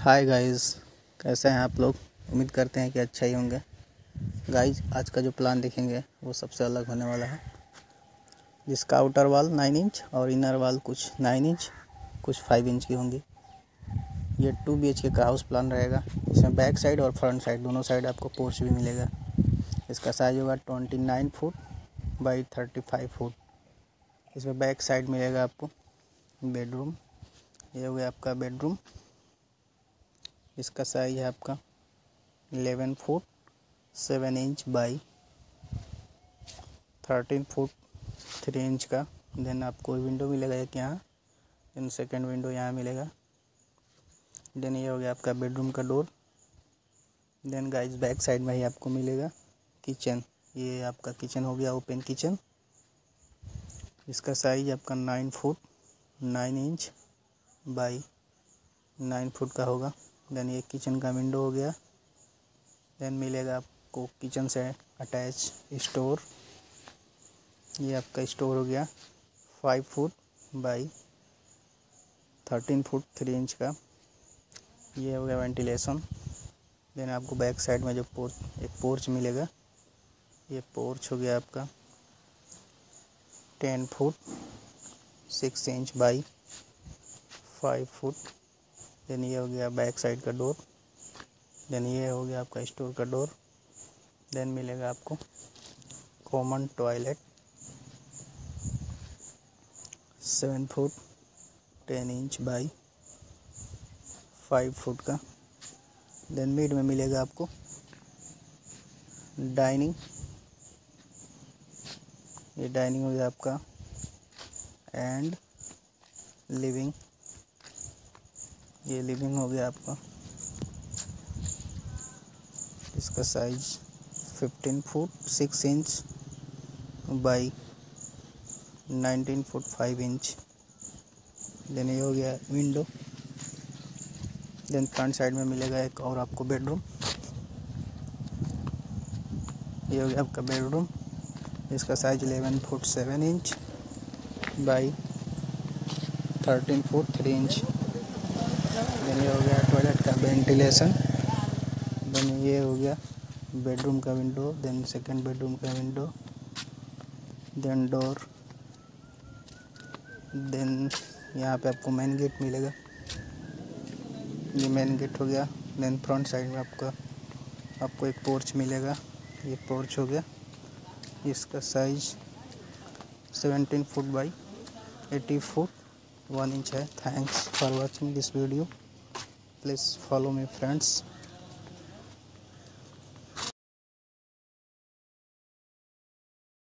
Hi guys कैसे हैं आप लोग? उम्मीद करते हैं कि अच्छा ही होंगे। गाइस आज का जो प्लान देखेंगे, वो सबसे अलग होने वाला है। जिसका आउटर वाल नाइन इंच और इनर वाल कुछ नाइन इंच कुछ फाइव इंच की होंगी। ये टू बी एच के का हाउस प्लान रहेगा। इसमें बैक साइड और फ्रंट साइड दोनों साइड आपको पोर्च भी मिलेगा। इसका साइज़ होगा twenty nine foot by thirty five foot इसमें बैक साइड मिलेगा आपको बेडरूम ये हो गया आपका बेडरूम इसका साइज़ है आपका eleven foot seven inch by thirteen foot three inch का। देन आपको विंडो मिलेगा एक यहाँ देन सेकेंड विंडो यहाँ मिलेगा। देन ये हो गया आपका बेडरूम का door then guys back side में ही आपको मिलेगा किचन ये आपका किचन हो गया ओपन किचन इसका साइज़ आपका nine foot nine inch by nine foot का होगा। देन ये किचन का विंडो हो गया। देन मिलेगा आपको किचन से अटैच स्टोर ये आपका स्टोर हो गया। Five foot by thirteen foot three inch का। ये हो गया वेंटिलेशन देन आपको बैक साइड में जो पोर्च एक पोर्च मिलेगा। ये पोर्च हो गया आपका। Ten foot six inch by five foot then ये हो गया बैक साइड का डोर। देन ये हो गया आपका स्टोर का डोर। देन मिलेगा आपको common toilet seven foot ten inch by five foot का। देन मिड में मिलेगा आपको डाइनिंग ये डाइनिंग हो गया आपका एंड लिविंग ये लिविंग हो गया आपका। इसका size 15 foot 6 inch by 19 foot 5 inch then ये हो गया विंडो देन फ्रंट साइड में मिलेगा एक और आपको बेडरूम ये हो गया आपका बेडरूम इसका size 11 foot 7 inch by 13 foot 3 inch then ये हो गया टॉयलेट का वेंटिलेशन देन ये हो गया बेडरूम का विंडो देन सेकंड बेडरूम का विंडो देन डोर देन यहाँ पे आपको मेन गेट मिलेगा। ये मेन गेट हो गया देन फ्रंट साइड में आपका, आपको एक पोर्च मिलेगा। ये पोर्च हो गया। इसका size 17 foot by 80 foot one inch है. Thanks for watching this video please follow my friends